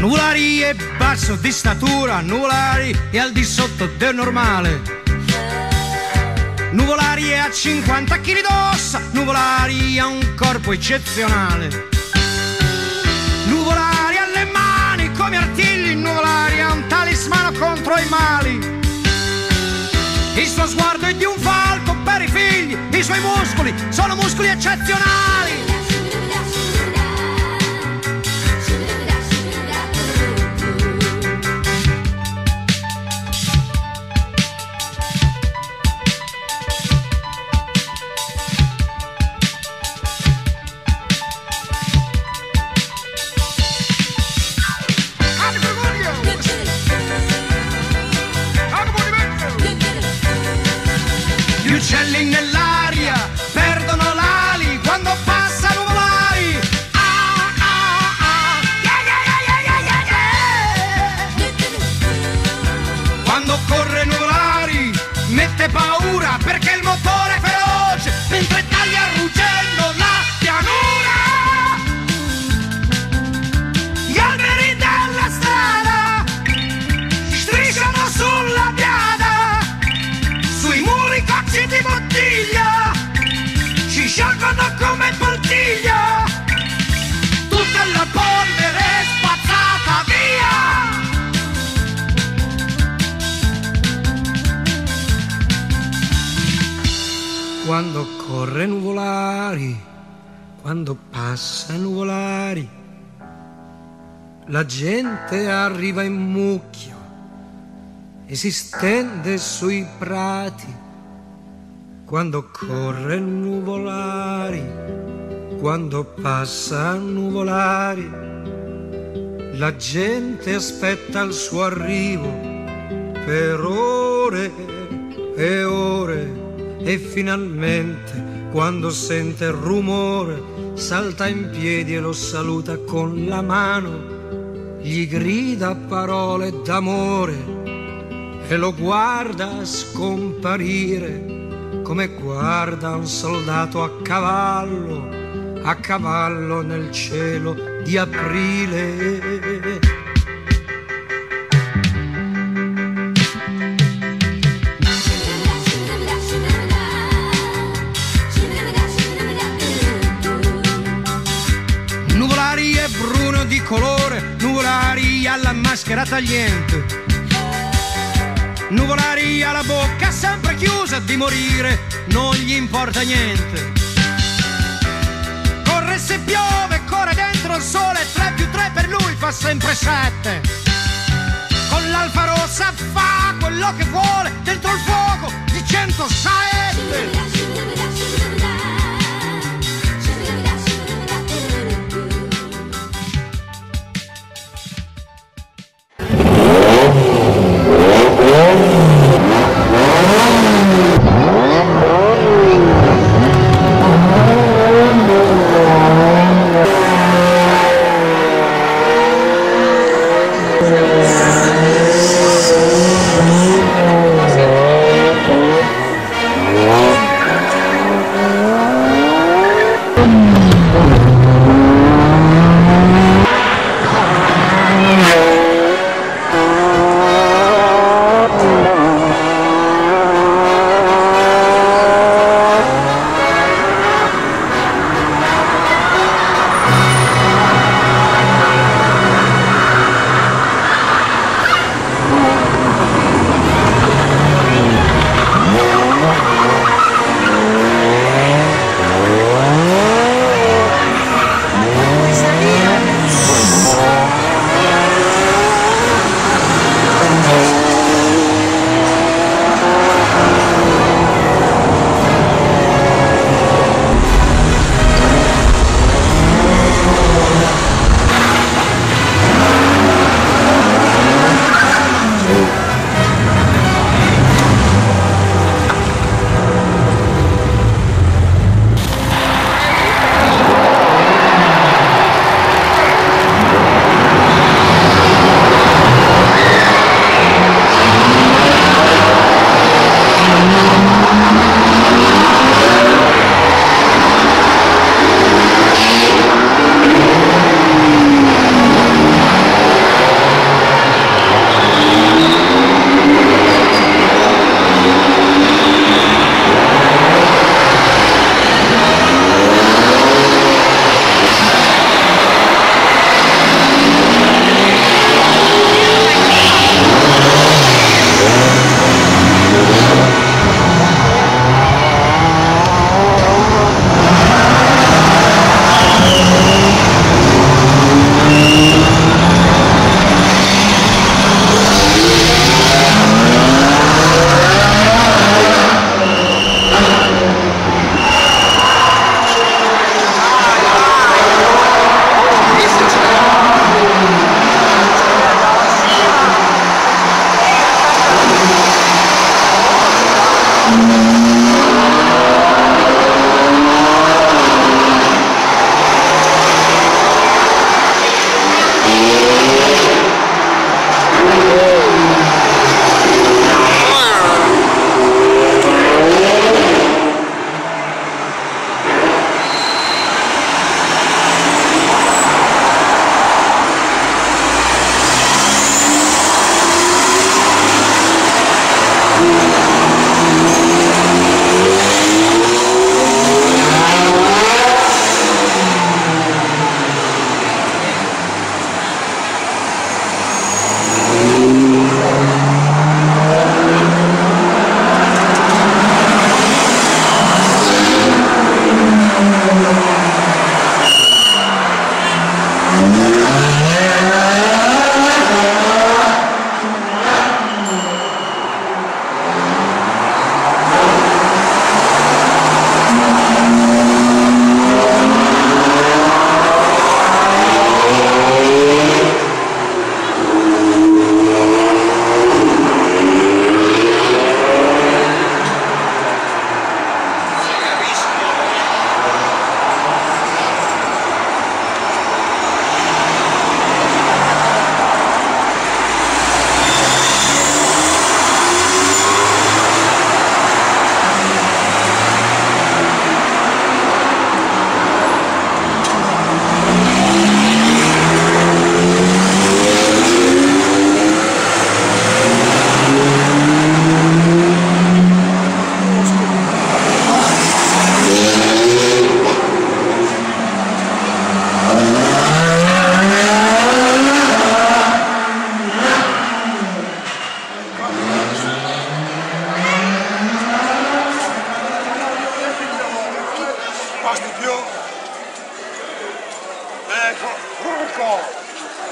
Nuvolari è basso di statura, nuvolari è al di sotto del normale. Nuvolari è a 50 kg d'ossa, Nuvolari ha un corpo eccezionale. Nuvolari ha le mani come artigli, Nuvolari ha un talismano contro i mali. Il suo sguardo è di un falco per i figli, i suoi muscoli sono muscoli eccezionali. Quando corre nuvolari quando passa nuvolari. La gente arriva in mucchio e si stende sui prati. Quando corre nuvolari, quando passa nuvolari, la gente aspetta il suo arrivo per ore e ore e finalmente quando sente il rumore salta in piedi e lo saluta con la mano, gli grida parole d'amore e lo guarda scomparire come guarda un soldato a cavallo, a cavallo nel cielo di aprile. Colore, nuvolari alla maschera tagliente. Nuvolari ha la bocca sempre chiusa di morire, non gli importa niente. Corre se piove, corre dentro il sole, 3 più 3 per lui fa sempre 7. Con l'alfa rossa fa quello che vuole, dentro il fuoco di 107.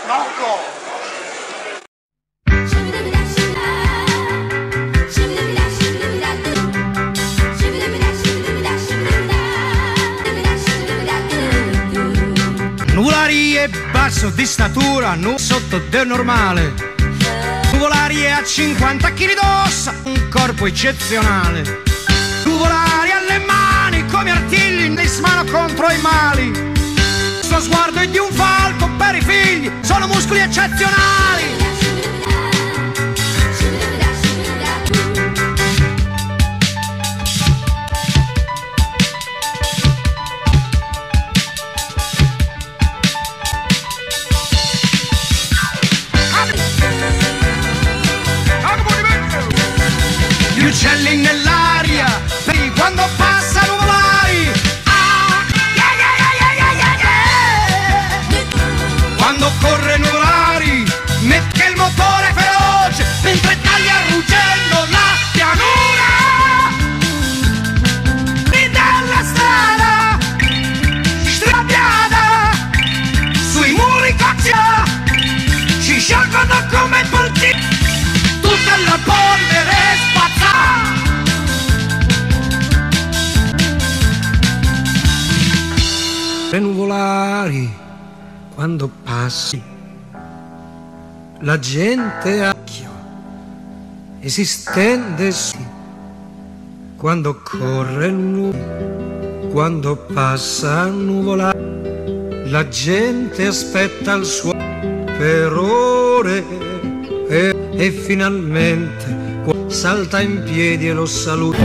Rocco! Nuvolari è basso di statura, nu sotto del normale. Nuvolari è a 50 kg d'ossa, un corpo eccezionale. Nuvolari alle mani come artigli ne smano contro i mali. Suo sguardo è di un falco per i figli, sono muscoli eccezionali. Nuvolari, quando passi, la gente a occhio e si stende sì. Quando corre nuvolare, quando passa il nuvolare, la gente aspetta il suo per ore e, e finalmente salta in piedi e lo saluta.